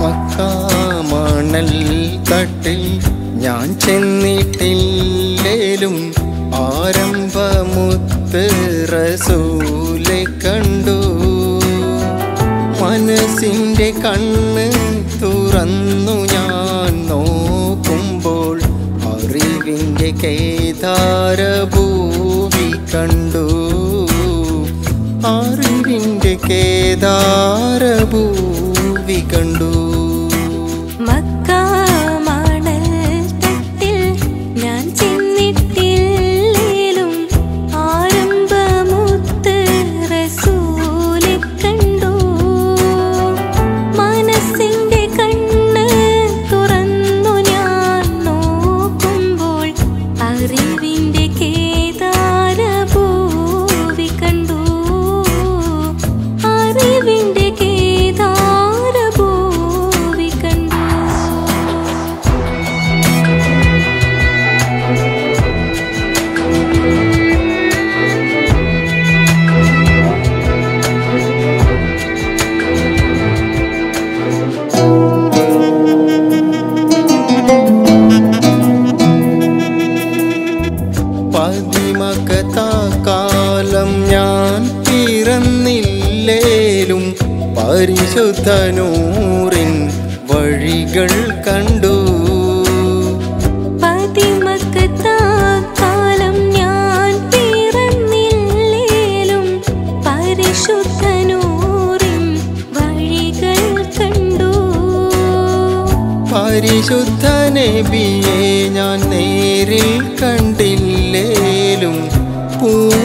മക്കാമണൽ തട്ടിൽ ഞാൻ ചെന്നിട്ടില്ലേലും ആരംഭമുത്ത് റസൂലെ കണ്ടു. മനസ്സിന്റെ കണ്ണ് തുറന്നു ഞാൻ നോക്കുമ്പോൾ അറിവിന്റെ കേദാരഭൂവി കണ്ടു. അറിവിന്റെ കേദാരഭൂവി കണ്ടു. പരിശുദ്ധനൂറിൻ വഴികൾ കണ്ടു. കാലം ഞാൻ പിറന്നില്ലേലും പരിശുദ്ധനൂറിൻ വഴികൾ കണ്ടു. പരിശുദ്ധ നബിയെ ഞാൻ നേരിൽ കണ്ടില്ലേലും പൂമുഖമിന്നെന്റെ